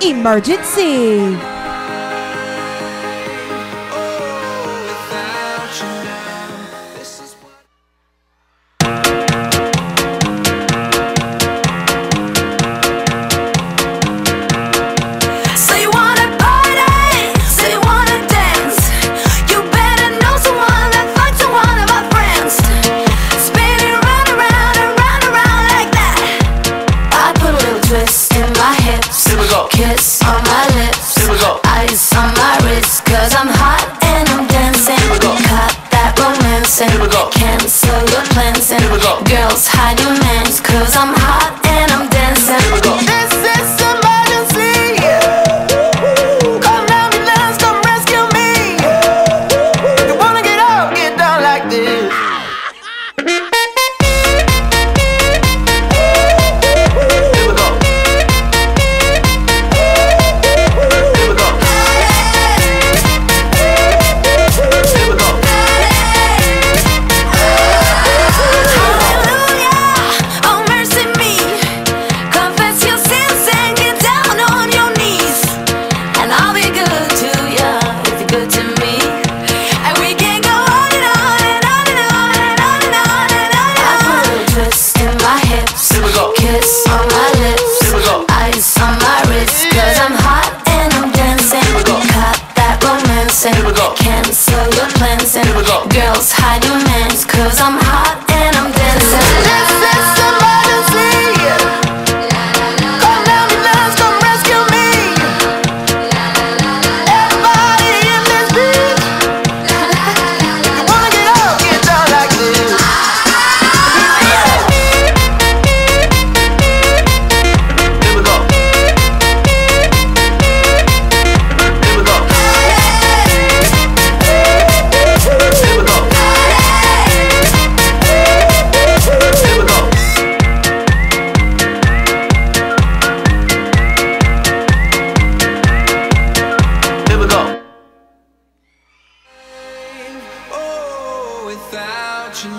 Emergency! How you manage, cause I'm hot. dancing. Cancel your plans and girls hide your mans, cause I'm without you.